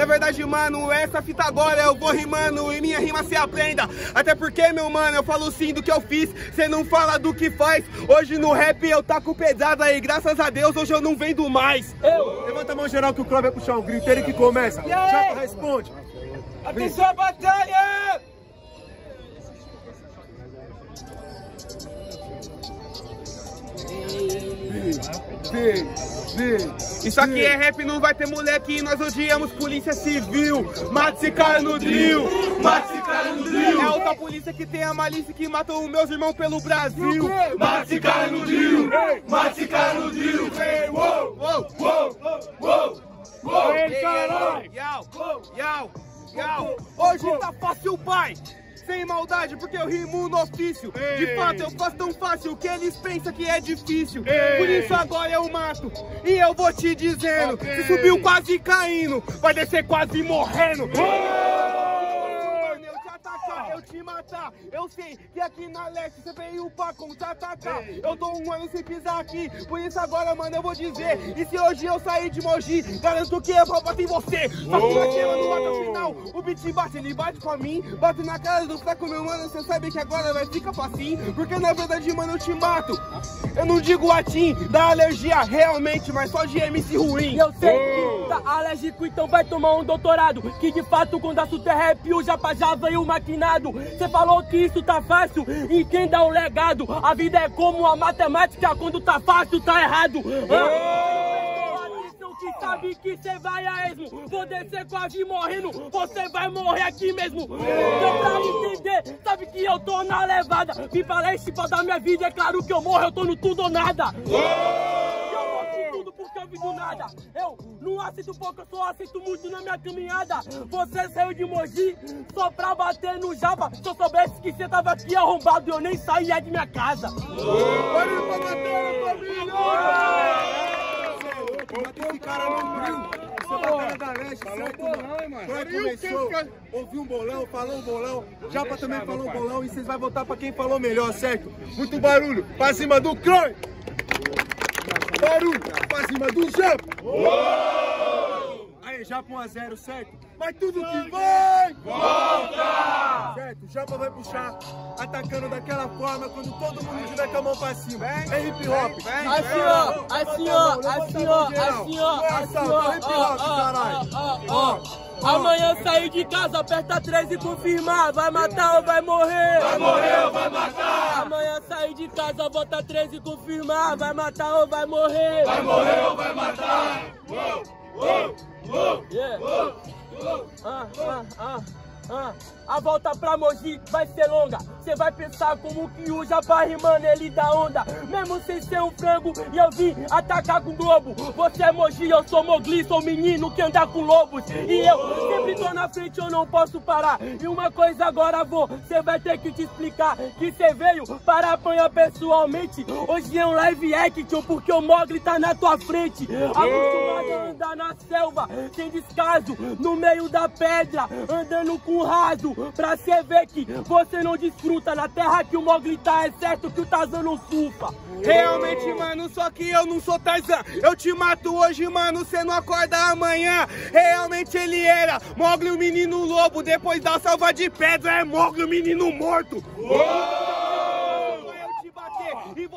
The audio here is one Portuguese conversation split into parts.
Na verdade, mano, essa fita agora eu vou rimando e minha rima se aprenda. Até porque, meu mano, eu falo sim do que eu fiz, cê não fala do que faz. Hoje no rap eu taco pesada e graças a Deus hoje eu não vendo mais. Eu. Levanta a mão geral que o Clóvis vai puxar um grito, ele que começa. Já responde. Atenção à batalha! Isso aqui é rap, não vai ter moleque nós odiamos polícia civil. Mata esse cara no drill, mata esse cara no drill. É outra polícia que tem a malícia que matou os meus irmãos pelo Brasil. Mata esse cara no drill, mata esse cara no drill. Uou, uou, uou, uou, uou. Ei, caralho. Yau, yau, yau. Hoje tá fácil, pai sem maldade, porque eu rimo no ofício. Ei. De fato, eu faço tão fácil que eles pensam que é difícil. Ei. Por isso agora eu mato. E eu vou te dizendo: okay. se subiu quase caindo, vai descer quase morrendo. Eu matar, eu sei que aqui na leste você veio pra contra-atacar. Eu tô um ano sem pisar aqui, por isso agora, mano, eu vou dizer. E se hoje eu sair de Mogi, garanto que eu vou bater em você. Só que aqui, mano, bate final. O beat bate, ele bate com a mim, bate na cara do fraco, meu mano. Você sabe que agora vai ficar facinho, porque na verdade, mano, eu te mato. Eu não digo a Tim da alergia realmente, mas só de MC ruim. Eu sei que tá alérgico, então vai tomar um doutorado. Que de fato, quando assunto é rap, o japa já veio maquinado. Você falou que isso tá fácil, e quem dá um legado? A vida é como a matemática, quando tá fácil, tá errado. Que sabe que cê vai a esmo. Vou descer quase morrendo. Você vai morrer aqui mesmo. Deu pra entender Sabe que eu tô na levada. Pra este pra dar minha vida. É claro que eu morro, eu tô no tudo ou nada do nada. Eu não aceito pouco, eu só aceito muito na minha caminhada. Você saiu de Mogi só pra bater no Java. Se eu soubesse que você tava aqui arrombado, eu nem saía de minha casa. Olha pra bater na família! Mata esse cara no brilho. Você bacana da leste, certo? Mano? Começou, ouviu um bolão, falou um bolão, Japa também falou um bolão e vocês vão votar pra quem falou melhor, certo? Muito barulho, pra cima do Croy! Barulho pra cima do Japa! Aí, Japa 1x0, certo? Mas tudo que vai, volta! Certo, Japa vai puxar, atacando daquela forma, quando todo mundo estiver com a mão pra cima. É hip hop. Assim, ó, assim, ó, assim, ó, assim, ó, assim, ó, hip hop, caralho. ó. Amanhã sair de casa, aperta 3 e confirmar. Vai matar ou vai morrer? Vai morrer ou vai matar? Amanhã sair de casa, bota 3 e confirmar. Vai matar ou vai morrer? Vai morrer ou vai matar? Uou, uou, uou, yeah. Ah, ah, ah, ah. A volta pra Mogi vai ser longa. Cê vai pensar como que o Jabá rimando ele dá onda. Mesmo sem ser um frango e eu vim atacar com globo. Você é Mogi, eu sou Mogli, sou menino que anda com lobos. E eu sempre tô na frente, eu não posso parar. E uma coisa agora vou, cê vai ter que te explicar que cê veio para apanhar pessoalmente. Hoje é um live action porque o Mogli tá na tua frente. Acostumado a andar na selva, sem descaso, no meio da pedra, andando com raso. Pra você ver que você não desfruta na terra que o Mogli tá, é certo que o Tarzan não surfa. Realmente, mano, só que eu não sou Tarzan. Eu te mato hoje, mano, você não acorda amanhã. Realmente ele era Mogli, o menino lobo. Depois da salva de pedra, é Mogli, o menino morto. E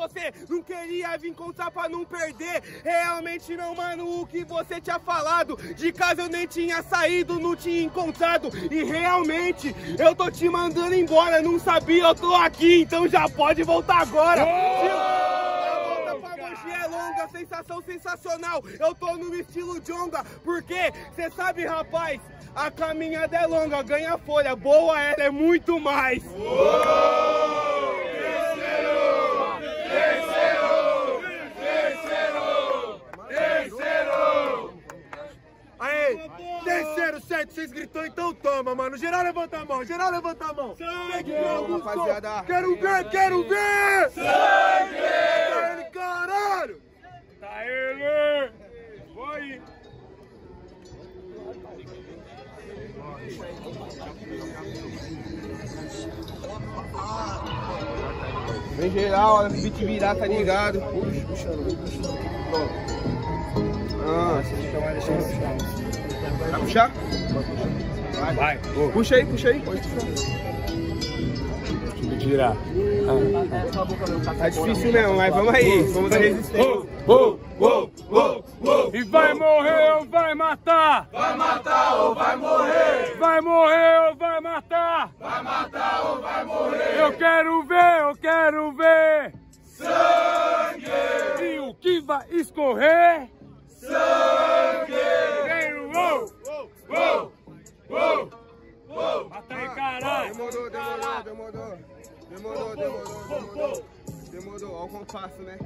você não queria vir encontrar pra não perder Realmente, meu mano, o que você tinha falado De casa eu nem tinha saído, não tinha encontrado E realmente, eu tô te mandando embora Não sabia, eu tô aqui, então já pode voltar agora é longa, sensação sensacional. Eu tô no estilo Jonga, porque cê sabe, rapaz, a caminhada é longa, ganha folha, boa ela é muito mais. Uou! Terceiro set, vocês gritou, então toma, mano. Geral levanta a mão, geral levanta a mão. Sangue, rapaziada. Quero ver, quero ver. Sangue. Tá ele, caralho. Tá ele. Foi. Vem geral, olha, beat virar, tá ligado? Ah, você fica mais deixando chão. Vai puxar? Vai. Puxa aí, puxa aí. Tirar. Tá difícil mesmo, mas vamos aí. Vamos dar resistência. Uou, uou, uou, uou. E vai morrer ou vai matar? Vai matar ou vai morrer? Vai morrer ou vai matar? Vai matar ou vai morrer? Eu quero ver, eu quero ver. Sangue! E o que vai escorrer? Demorou, demorou, demorou. Demorou, ao compasso, né?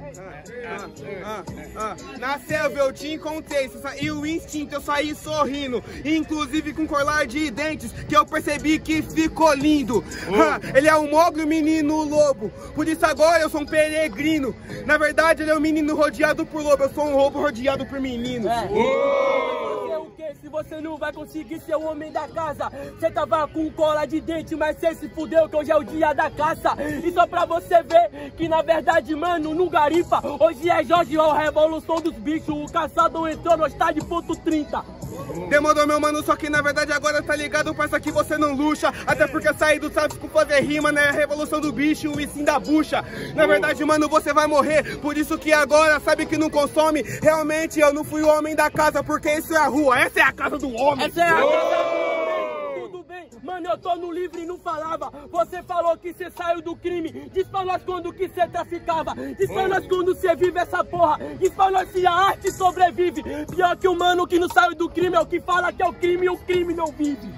Ah, ah, ah, ah. Na selva eu te encontrei, você saiu instinto, eu saí sorrindo. Inclusive com colar de dentes, que eu percebi que ficou lindo. Ah, ele é um mogro menino lobo, por isso agora eu sou um peregrino. Na verdade, ele é um menino rodeado por lobo, eu sou um lobo rodeado por meninos. É. É? Se você não vai conseguir ser o homem da casa, você tava com cola de dente, mas você se fudeu que hoje é o dia da caça. E só pra você ver que na verdade, mano, no garimpa, hoje é Jorge Hall, revolução dos bichos. O caçador entrou no estádio ponto 30. Demorou, meu mano, só que na verdade agora tá ligado, parça, que você não luxa. Até porque sair do tráfico fazer rima, né? A revolução do bicho e sim da bucha. Na verdade, mano, você vai morrer. Por isso que agora sabe que não consome. Realmente eu não fui o homem da casa, porque isso é a rua. Essa é a casa do homem. Essa é a casa Tudo bem, mano, eu tô no livre e não falava. Você falou que você saiu do crime. Diz pra nós quando que você traficava. Diz pra nós quando você vive essa porra. Diz pra nós se a arte sobrevive. Pior que o mano que não saiu do crime é o que fala que é o crime e o crime não vive.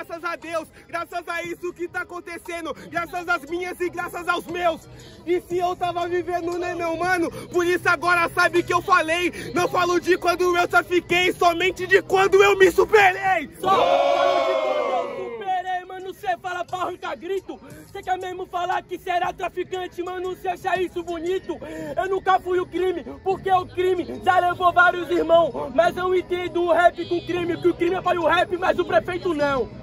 Graças a Deus, graças a isso que tá acontecendo, graças às minhas e graças aos meus. E se eu tava vivendo, né, meu mano? Por isso agora sabe que eu falei. Não falo de quando eu trafiquei, somente de quando eu me superei. Só de quando eu superei, mano. Você fala pra arrancar grito. Você quer mesmo falar que será traficante, mano? Você acha isso bonito? Eu nunca fui o crime, porque o crime já levou vários irmãos. Mas eu entendo o rap com crime, que o crime é para o rap, mas o prefeito não.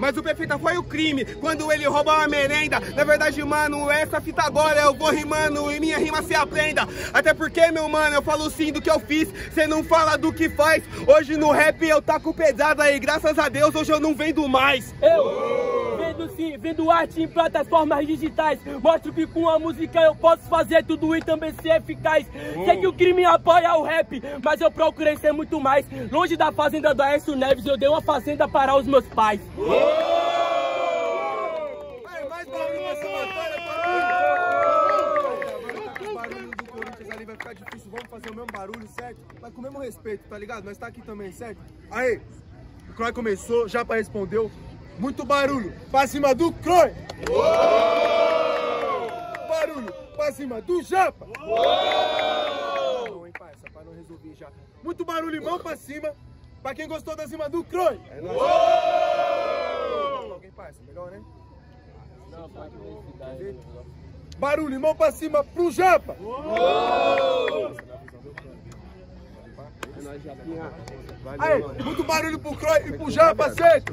Mas o prefeito foi o crime quando ele rouba uma merenda. Na verdade, mano, essa fita agora eu vou rimando e minha rima se aprenda. Até porque, meu mano, eu falo sim do que eu fiz, cê não fala do que faz. Hoje no rap eu taco pesada e graças a Deus hoje eu não vendo mais. Eu vendo sim, vendo arte em plataformas digitais. Mostro que com a música eu posso fazer tudo e também ser eficaz. Sei que o crime apoia o rap, mas eu procurei ser muito mais. Longe da fazenda do Aécio Neves, eu dei uma fazenda para os meus pais. Mais nessa batalha, barulho! O barulho do Corinthians ali vai ficar difícil, vamos fazer o mesmo barulho, certo? Mas com o mesmo respeito, tá ligado? Nós tá aqui também, certo? Aí, o Croy começou, Japa respondeu. Muito barulho pra cima do Croy! Barulho pra cima do Japa! Bom, hein, parça, pra não resolver já. Muito barulho e mão pra cima pra quem gostou da cima do Croy! É nóis! Alguém, parça, melhor, né? Barulho, mão pra cima pro Japa! Aí, muito barulho pro Croy e pro Japa, certo?